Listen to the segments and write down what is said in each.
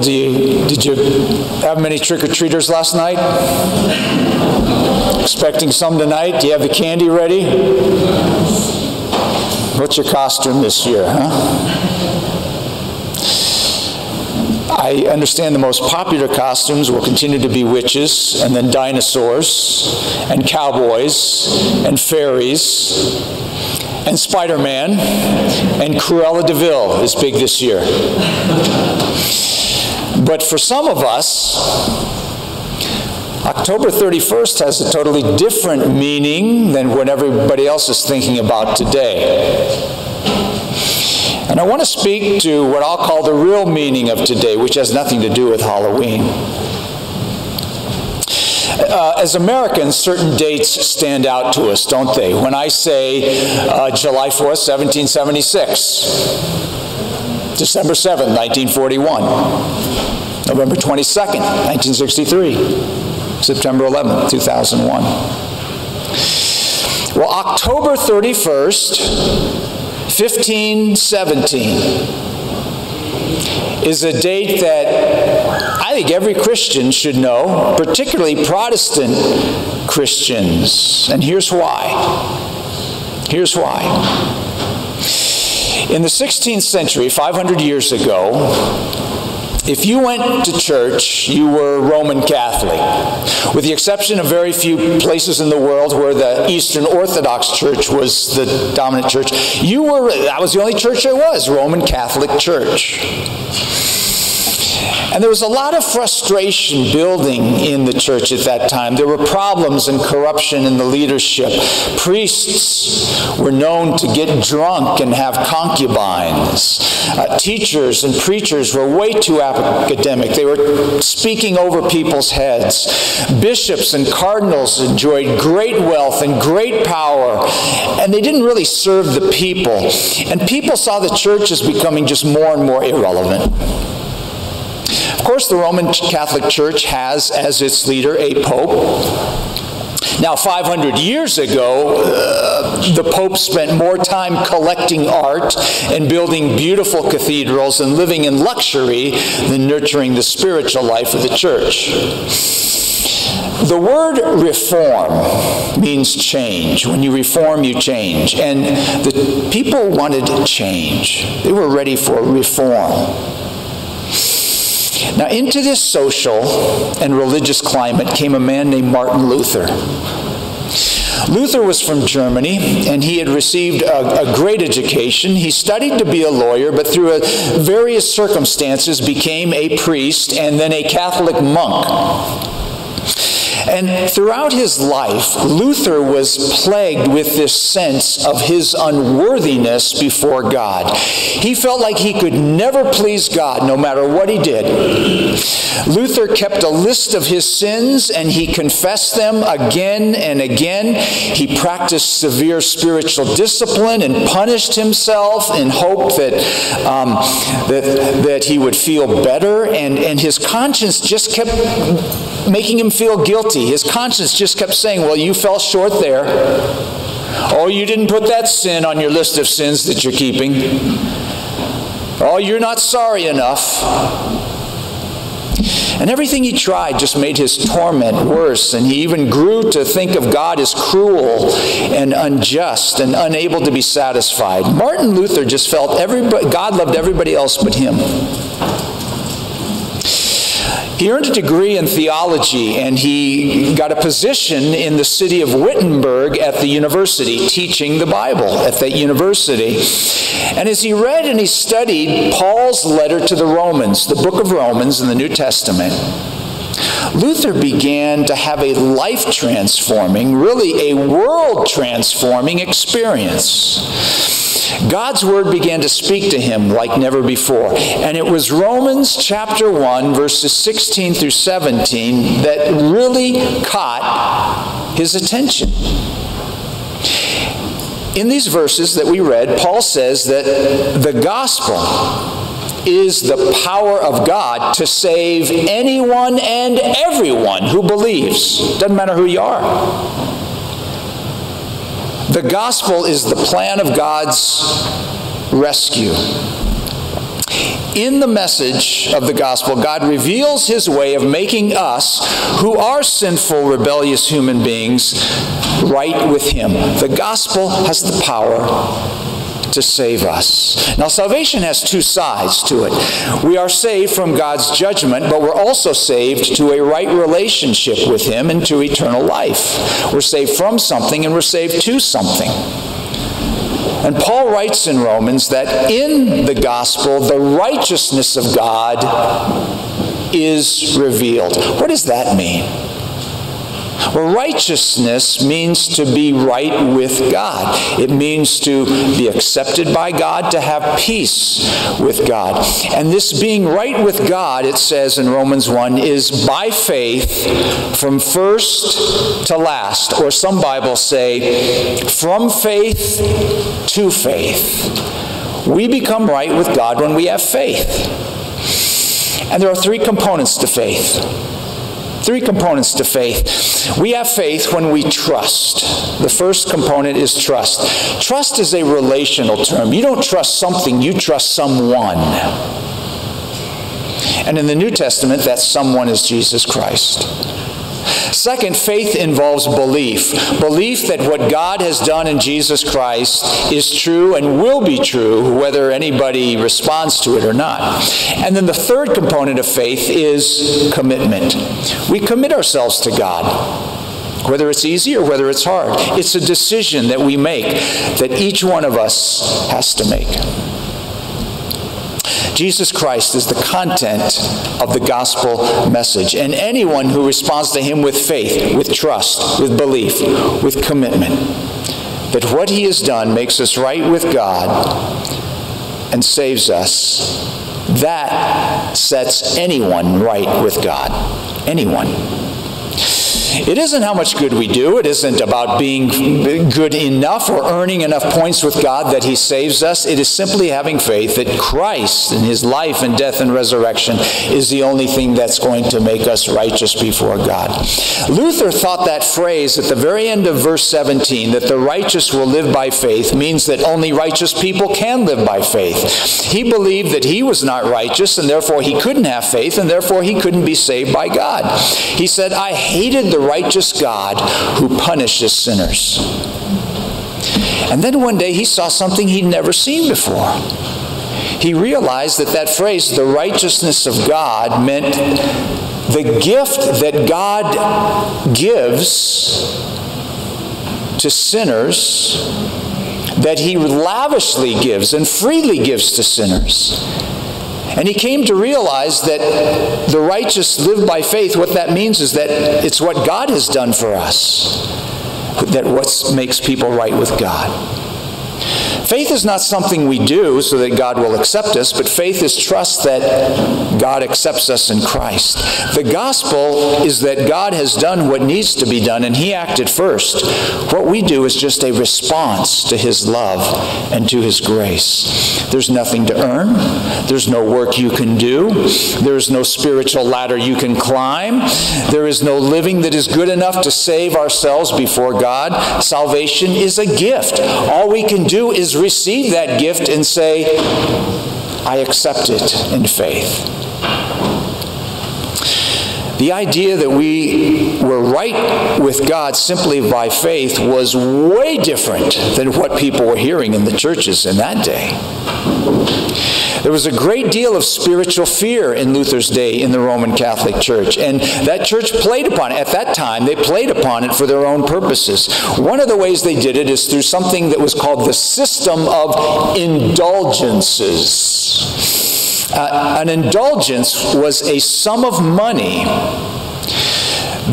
Do you, did you have many trick or treaters last night? Expecting some tonight? Do you have the candy ready? What's your costume this year, huh? I understand the most popular costumes will continue to be witches, and then dinosaurs, and cowboys, and fairies, and Spider Man, and Cruella de Vil is big this year. But for some of us, October 31st has a totally different meaning than what everybody else is thinking about today. And I want to speak to what I'll call the real meaning of today, which has nothing to do with Halloween. Uh, as Americans, certain dates stand out to us, don't they? When I say uh, July 4th, 1776, December 7th, 1941, November 22nd, 1963, September 11th, 2001. Well, October 31st, 1517 is a date that I think every Christian should know, particularly Protestant Christians. And here's why. Here's why. In the 16th century, 500 years ago, if you went to church, you were Roman Catholic, with the exception of very few places in the world where the Eastern Orthodox Church was the dominant church. You were, that was the only church there was, Roman Catholic Church. And there was a lot of frustration building in the church at that time. There were problems and corruption in the leadership. Priests were known to get drunk and have concubines. Uh, teachers and preachers were way too academic. They were speaking over people's heads. Bishops and cardinals enjoyed great wealth and great power, and they didn't really serve the people. And people saw the church as becoming just more and more irrelevant. Of course, the Roman Catholic Church has as its leader a pope. Now, 500 years ago, uh, the Pope spent more time collecting art and building beautiful cathedrals and living in luxury than nurturing the spiritual life of the church. The word reform means change. When you reform, you change. And the people wanted change, they were ready for reform. Now, into this social and religious climate came a man named Martin Luther. Luther was from Germany and he had received a, a, great education. He studied to be a lawyer, but through a, various circumstances became a priest and then a Catholic monk. And throughout his life, Luther was plagued with this sense of his unworthiness before God. He felt like he could never please God no matter what he did. Luther kept a list of his sins and he confessed them again and again. He practiced severe spiritual discipline and punished himself in hope that, um, that, that he would feel better. And, and his conscience just kept making him feel guilty. His conscience just kept saying, Well, you fell short there. Oh, you didn't put that sin on your list of sins that you're keeping. Oh, you're not sorry enough. And everything he tried just made his torment worse. And he even grew to think of God as cruel and unjust and unable to be satisfied. Martin Luther just felt everybody, God loved everybody else but him. He earned a degree in theology and he got a position in the city of Wittenberg at the university, teaching the Bible at that university. And as he read and he studied Paul's letter to the Romans, the book of Romans in the New Testament, Luther began to have a life transforming, really a world transforming experience. God's word began to speak to him like never before. And it was Romans chapter 1, verses 16 through 17, that really caught his attention. In these verses that we read, Paul says that the gospel is the power of God to save anyone and everyone who believes. Doesn't matter who you are. The gospel is the plan of God's rescue. In the message of the gospel, God reveals his way of making us, who are sinful, rebellious human beings, right with him. The gospel has the power to save us. Now, salvation has two sides to it. We are saved from God's judgment, but we're also saved to a right relationship with Him and to eternal life. We're saved from something and we're saved to something. And Paul writes in Romans that in the gospel, the righteousness of God is revealed. What does that mean? Righteousness means to be right with God. It means to be accepted by God, to have peace with God. And this being right with God, it says in Romans 1, is by faith from first to last. Or some Bibles say, from faith to faith. We become right with God when we have faith. And there are three components to faith. Three components to faith. We have faith when we trust. The first component is trust. Trust is a relational term. You don't trust something, you trust someone. And in the New Testament, that someone is Jesus Christ. Second, faith involves belief. Belief that what God has done in Jesus Christ is true and will be true, whether anybody responds to it or not. And then the third component of faith is commitment. We commit ourselves to God whether it's easy or whether it's hard. It's a decision that we make, that each one of us has to make. Jesus Christ is the content of the gospel message. And anyone who responds to him with faith, with trust, with belief, with commitment, that what he has done makes us right with God and saves us, that sets anyone right with God. Anyone. It isn't how much good we do. It isn't about being good enough or earning enough points with God that He saves us. It is simply having faith that Christ and His life and death and resurrection is the only thing that's going to make us righteous before God. Luther thought that phrase at the very end of verse 17, that the righteous will live by faith, means that only righteous people can live by faith. He believed that he was not righteous and therefore he couldn't have faith and therefore he couldn't be saved by God. He said, I hated the righteous God who punishes sinners. And then one day he saw something he'd never seen before. He realized that that phrase, the righteousness of God, meant the gift that God gives to sinners that he lavishly gives and freely gives to sinners. And he came to realize that the righteous live by faith. What that means is that it's what God has done for us that what makes people right with God. Faith is not something we do so that God will accept us, but faith is trust that God accepts us in Christ. The gospel is that God has done what needs to be done, and He acted first. What we do is just a response to His love and to His grace. There's nothing to earn, there's no work you can do, there's no spiritual ladder you can climb, there is no living that is good enough to save ourselves before God. Salvation is a gift. All we can do is receive that gift and say, I accept it in faith. The idea that we were right with God simply by faith was way different than what people were hearing in the churches in that day. There was a great deal of spiritual fear in Luther's day in the Roman Catholic Church, and that church played upon it. At that time, they played upon it for their own purposes. One of the ways they did it is through something that was called the system of indulgences. Uh, an indulgence was a sum of money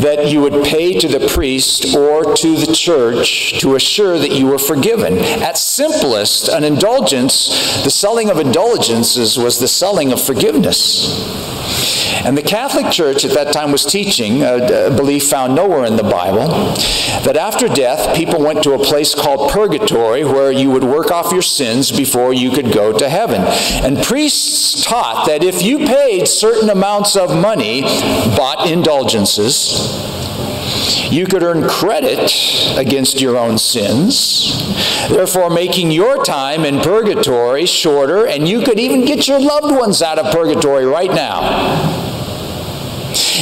that you would pay to the priest or to the church to assure that you were forgiven. At simplest, an indulgence, the selling of indulgences was the selling of forgiveness. And the Catholic Church at that time was teaching, uh, a, belief found nowhere in the Bible, that after death, people went to a place called purgatory where you would work off your sins before you could go to heaven. And priests taught that if you paid certain amounts of money, bought indulgences, You could earn credit against your own sins, therefore making your time in purgatory shorter, and you could even get your loved ones out of purgatory right now.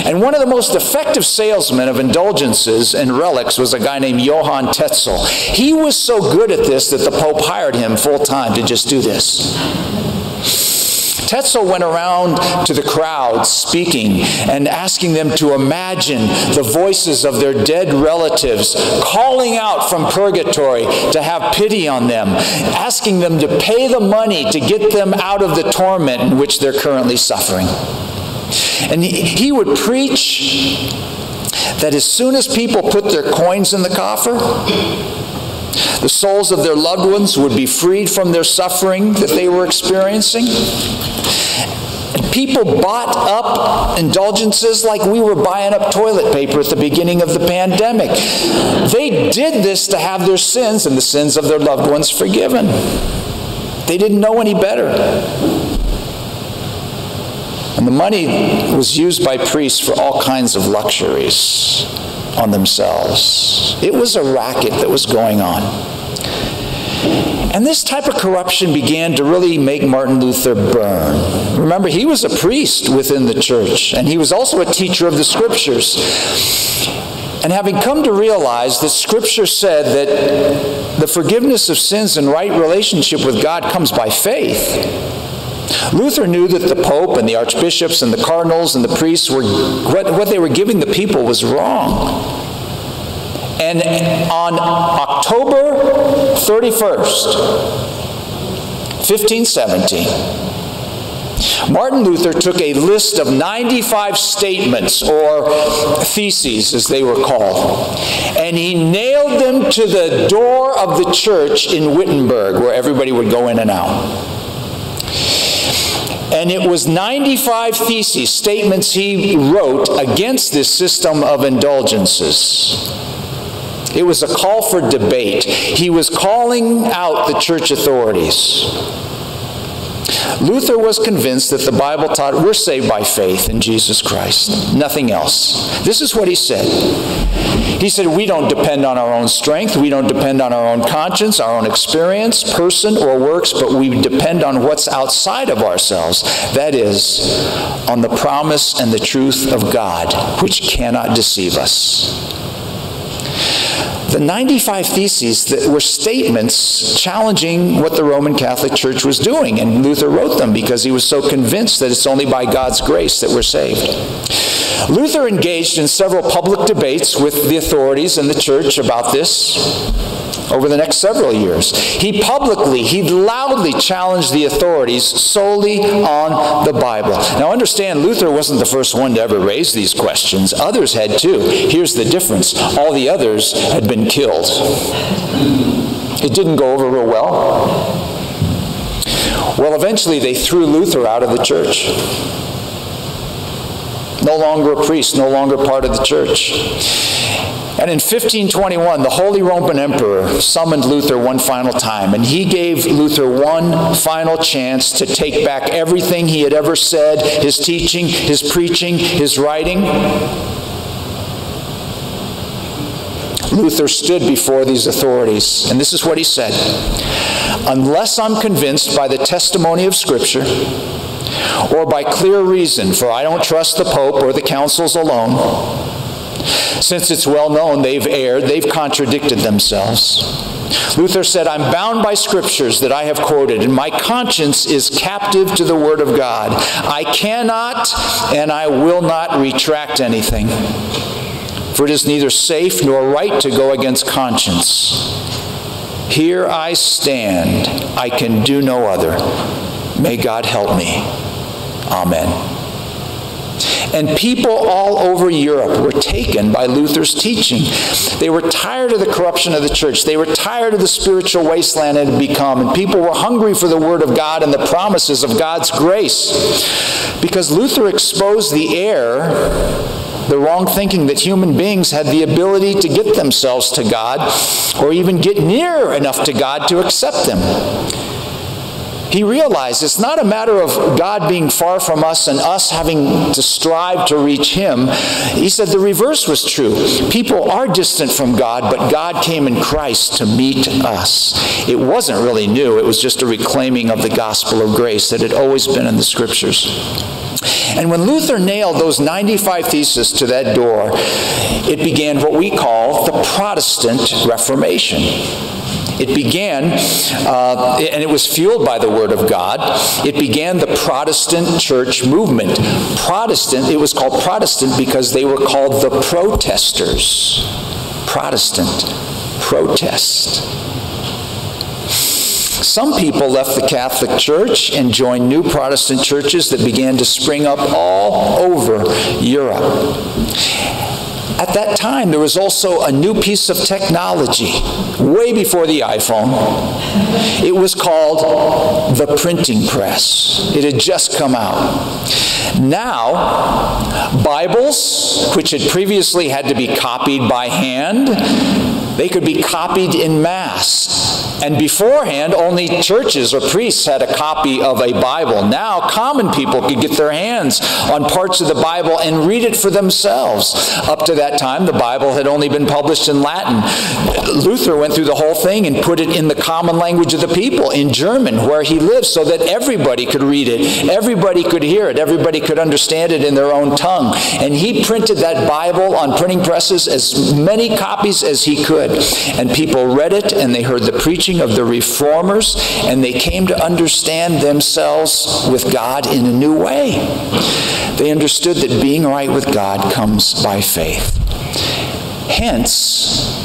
And one of the most effective salesmen of indulgences and relics was a guy named Johann Tetzel. He was so good at this that the Pope hired him full time to just do this. Tetzel went around to the crowd speaking and asking them to imagine the voices of their dead relatives calling out from purgatory to have pity on them, asking them to pay the money to get them out of the torment in which they're currently suffering. And he, he would preach that as soon as people put their coins in the coffer, the souls of their loved ones would be freed from their suffering that they were experiencing. And people bought up indulgences like we were buying up toilet paper at the beginning of the pandemic. They did this to have their sins and the sins of their loved ones forgiven. They didn't know any better. The money was used by priests for all kinds of luxuries on themselves. It was a racket that was going on. And this type of corruption began to really make Martin Luther burn. Remember, he was a priest within the church, and he was also a teacher of the scriptures. And having come to realize that Scripture said that the forgiveness of sins and right relationship with God comes by faith, Luther knew that the Pope and the archbishops and the cardinals and the priests were, what, what they were giving the people was wrong. And on October 31st, 1517, Martin Luther took a list of 95 statements, or theses as they were called, and he nailed them to the door of the church in Wittenberg, where everybody would go in and out. And it was 95 theses, statements he wrote against this system of indulgences. It was a call for debate. He was calling out the church authorities. Luther was convinced that the Bible taught we're saved by faith in Jesus Christ, nothing else. This is what he said. He said, We don't depend on our own strength, we don't depend on our own conscience, our own experience, person, or works, but we depend on what's outside of ourselves. That is, on the promise and the truth of God, which cannot deceive us. The 95 Theses that were statements challenging what the Roman Catholic Church was doing, and Luther wrote them because he was so convinced that it's only by God's grace that we're saved. Luther engaged in several public debates with the authorities and the church about this over the next several years. He publicly, he loudly challenged the authorities solely on the Bible. Now understand, Luther wasn't the first one to ever raise these questions. Others had too. Here's the difference. All the others had been killed. It didn't go over real well. Well, eventually they threw Luther out of the church. No longer a priest, no longer part of the church. And in 1521, the Holy Roman Emperor summoned Luther one final time, and he gave Luther one final chance to take back everything he had ever said his teaching, his preaching, his writing. Luther stood before these authorities, and this is what he said Unless I'm convinced by the testimony of Scripture, or by clear reason, for I don't trust the Pope or the councils alone, since it's well known they've erred, they've contradicted themselves. Luther said, I'm bound by scriptures that I have quoted, and my conscience is captive to the Word of God. I cannot and I will not retract anything, for it is neither safe nor right to go against conscience. Here I stand, I can do no other. May God help me. Amen. And people all over Europe were taken by Luther's teaching. They were tired of the corruption of the church. They were tired of the spiritual wasteland it had become. And people were hungry for the Word of God and the promises of God's grace. Because Luther exposed the error the wrong thinking that human beings had the ability to get themselves to God or even get near enough to God to accept them. He realized it's not a matter of God being far from us and us having to strive to reach him. He said the reverse was true. People are distant from God, but God came in Christ to meet us. It wasn't really new, it was just a reclaiming of the gospel of grace that had always been in the scriptures. And when Luther nailed those 95 theses to that door, it began what we call the Protestant Reformation. It began, uh, and it was fueled by the Word of God. It began the Protestant church movement. Protestant, it was called Protestant because they were called the protesters. Protestant, protest. Some people left the Catholic Church and joined new Protestant churches that began to spring up all over Europe. At that time, there was also a new piece of technology, way before the iPhone. It was called the printing press. It had just come out. Now, Bibles, which had previously had to be copied by hand, they could be copied in mass. And beforehand, only churches or priests had a copy of a Bible. Now, common people could get their hands on parts of the Bible and read it for themselves. Up to that time, the Bible had only been published in Latin. Luther went through the whole thing and put it in the common language of the people, in German, where he lived, so that everybody could read it, everybody could hear it, everybody could understand it in their own tongue. And he printed that Bible on printing presses as many copies as he could. And people read it and they heard the preaching of the reformers and they came to understand themselves with God in a new way. They understood that being right with God comes by faith. Hence,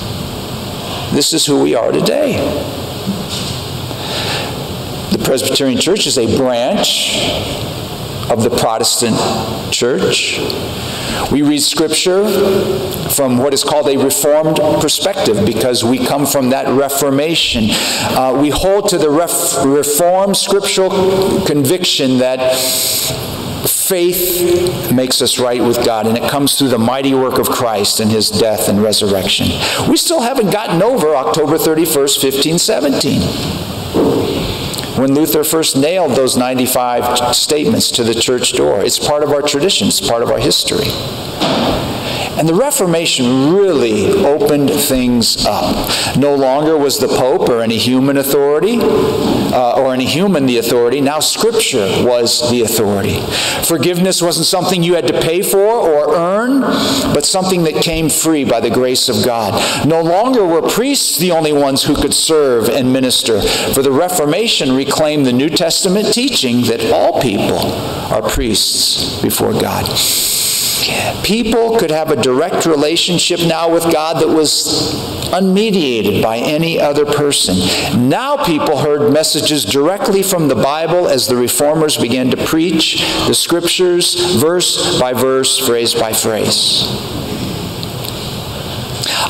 this is who we are today. The Presbyterian Church is a branch of the Protestant Church. We read Scripture from what is called a Reformed perspective because we come from that Reformation. Uh, we hold to the ref- Reformed scriptural conviction that faith makes us right with God, and it comes through the mighty work of Christ and his death and resurrection. We still haven't gotten over October 31st, 1517 when Luther first nailed those 95 statements to the church door. It's part of our tradition, it's part of our history. And the Reformation really opened things up. No longer was the Pope or any human authority, uh, or any human the authority. Now Scripture was the authority. Forgiveness wasn't something you had to pay for or earn, but something that came free by the grace of God. No longer were priests the only ones who could serve and minister, for the Reformation reclaimed the New Testament teaching that all people are priests before God. People could have a direct relationship now with God that was unmediated by any other person. Now people heard messages directly from the Bible as the reformers began to preach the scriptures verse by verse, phrase by phrase.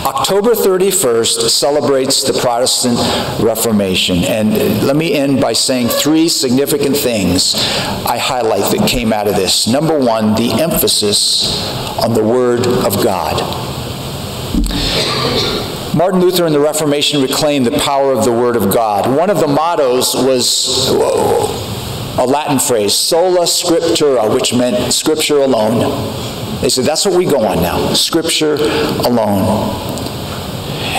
October 31st celebrates the Protestant Reformation. And let me end by saying three significant things I highlight that came out of this. Number one, the emphasis on the Word of God. Martin Luther and the Reformation reclaimed the power of the Word of God. One of the mottos was uh, a Latin phrase, sola scriptura, which meant Scripture alone. They said, that's what we go on now Scripture alone.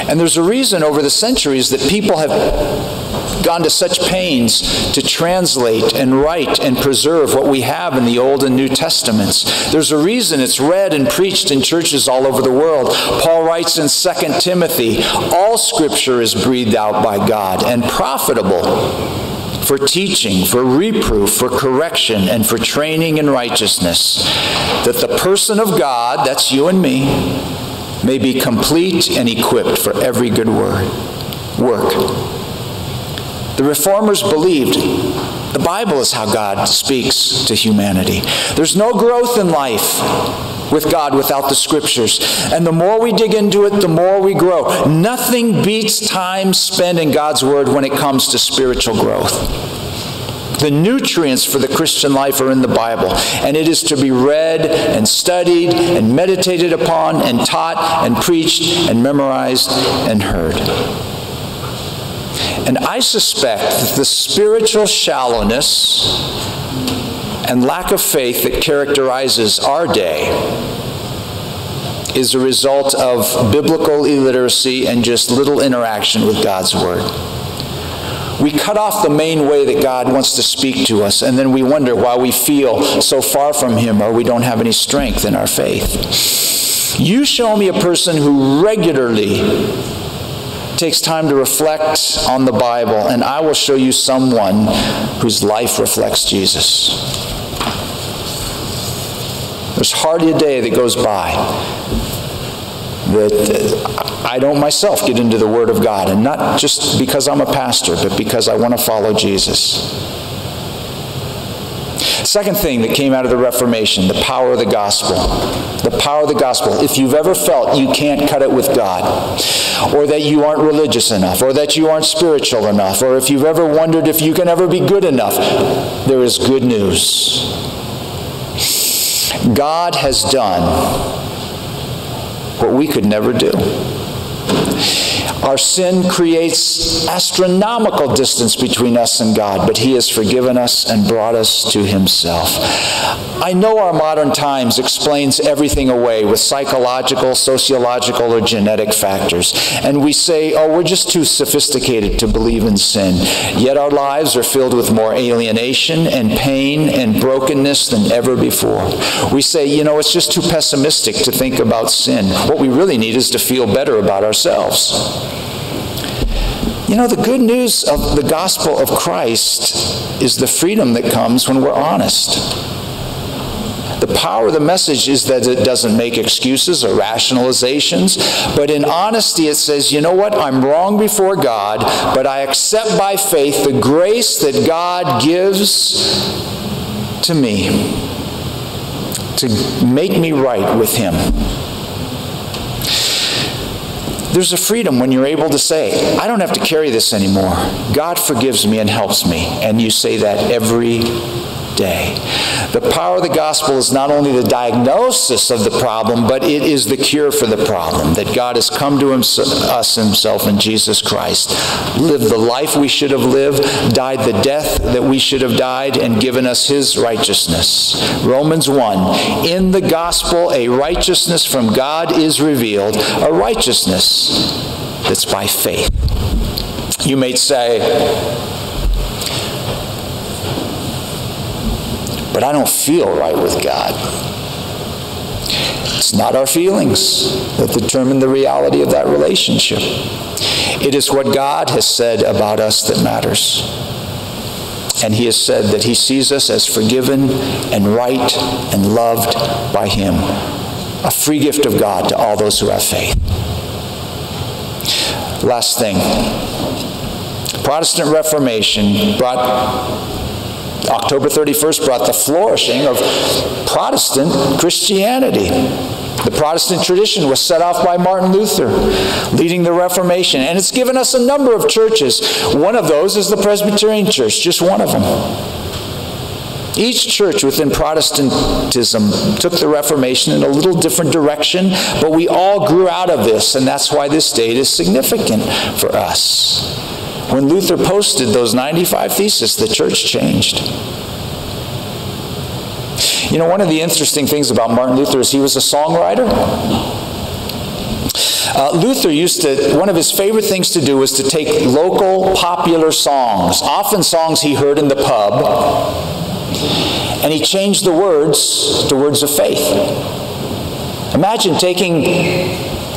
And there's a reason over the centuries that people have gone to such pains to translate and write and preserve what we have in the Old and New Testaments. There's a reason it's read and preached in churches all over the world. Paul writes in 2 Timothy, all scripture is breathed out by God and profitable for teaching, for reproof, for correction, and for training in righteousness, that the person of God, that's you and me, may be complete and equipped for every good word, work. The reformers believed the Bible is how God speaks to humanity. There's no growth in life with God without the scriptures. And the more we dig into it, the more we grow. Nothing beats time spent in God's word when it comes to spiritual growth. The nutrients for the Christian life are in the Bible, and it is to be read and studied and meditated upon and taught and preached and memorized and heard. And I suspect that the spiritual shallowness and lack of faith that characterizes our day is a result of biblical illiteracy and just little interaction with God's Word. We cut off the main way that God wants to speak to us, and then we wonder why we feel so far from Him or we don't have any strength in our faith. You show me a person who regularly takes time to reflect on the Bible, and I will show you someone whose life reflects Jesus. There's hardly a day that goes by that I don't myself get into the Word of God, and not just because I'm a pastor, but because I want to follow Jesus. Second thing that came out of the Reformation, the power of the gospel. The power of the gospel. If you've ever felt you can't cut it with God, or that you aren't religious enough, or that you aren't spiritual enough, or if you've ever wondered if you can ever be good enough, there is good news. God has done what we could never do. Our sin creates astronomical distance between us and God, but He has forgiven us and brought us to Himself. I know our modern times explains everything away with psychological, sociological, or genetic factors. And we say, oh, we're just too sophisticated to believe in sin. Yet our lives are filled with more alienation and pain and brokenness than ever before. We say, you know, it's just too pessimistic to think about sin. What we really need is to feel better about ourselves. You know, the good news of the gospel of Christ is the freedom that comes when we're honest. The power of the message is that it doesn't make excuses or rationalizations, but in honesty it says, you know what, I'm wrong before God, but I accept by faith the grace that God gives to me to make me right with Him. There's a freedom when you're able to say, I don't have to carry this anymore. God forgives me and helps me. And you say that every day. The power of the gospel is not only the diagnosis of the problem, but it is the cure for the problem. That God has come to us himself in Jesus Christ, lived the life we should have lived, died the death that we should have died, and given us his righteousness. Romans 1 In the gospel, a righteousness from God is revealed, a righteousness that's by faith. You may say, but I don't feel right with God. It's not our feelings that determine the reality of that relationship. It is what God has said about us that matters. And He has said that He sees us as forgiven and right and loved by Him. A free gift of God to all those who have faith. Last thing Protestant Reformation brought October 31st brought the flourishing of Protestant Christianity. The Protestant tradition was set off by Martin Luther, leading the Reformation, and it's given us a number of churches. One of those is the Presbyterian Church, just one of them. Each church within Protestantism took the Reformation in a little different direction, but we all grew out of this, and that's why this date is significant for us. When Luther posted those 95 theses, the church changed. You know, one of the interesting things about Martin Luther is he was a songwriter. Uh, Luther used to, one of his favorite things to do was to take local popular songs, often songs he heard in the pub, and he changed the words to words of faith. Imagine taking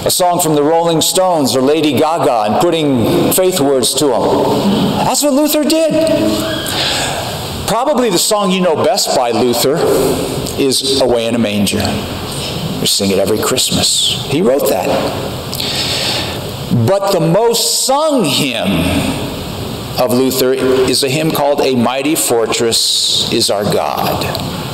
a song from the Rolling Stones or Lady Gaga and putting faith words to them. That's what Luther did. Probably the song you know best by Luther is Away in a Manger. We sing it every Christmas. He wrote that. But the most sung hymn of Luther is a hymn called A Mighty Fortress is Our God.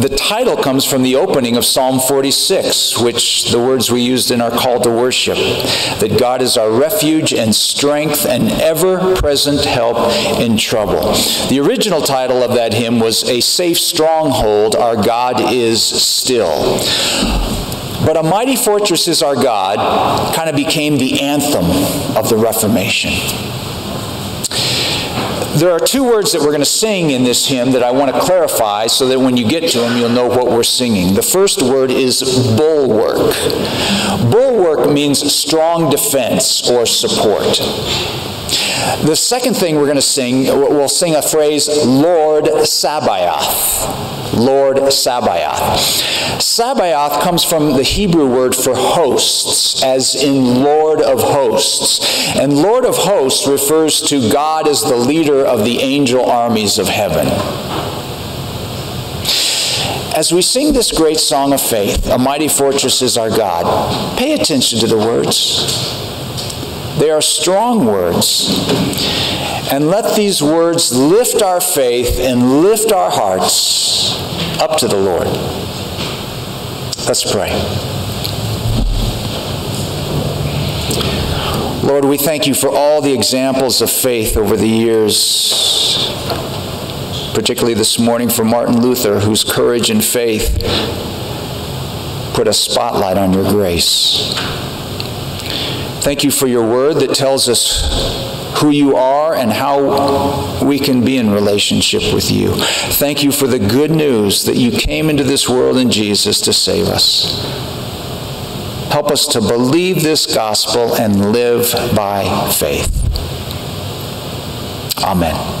The title comes from the opening of Psalm 46, which the words we used in our call to worship that God is our refuge and strength and ever present help in trouble. The original title of that hymn was A Safe Stronghold, Our God is Still. But A Mighty Fortress is Our God kind of became the anthem of the Reformation. There are two words that we're going to sing in this hymn that I want to clarify so that when you get to them, you'll know what we're singing. The first word is bulwark. Bulwark means strong defense or support. The second thing we're going to sing, we'll sing a phrase, Lord Sabaoth. Lord Sabaoth. Sabaoth comes from the Hebrew word for hosts, as in Lord of hosts. And Lord of hosts refers to God as the leader of the angel armies of heaven. As we sing this great song of faith, A Mighty Fortress is Our God, pay attention to the words. They are strong words. And let these words lift our faith and lift our hearts up to the Lord. Let's pray. Lord, we thank you for all the examples of faith over the years, particularly this morning for Martin Luther, whose courage and faith put a spotlight on your grace. Thank you for your word that tells us who you are and how we can be in relationship with you. Thank you for the good news that you came into this world in Jesus to save us. Help us to believe this gospel and live by faith. Amen.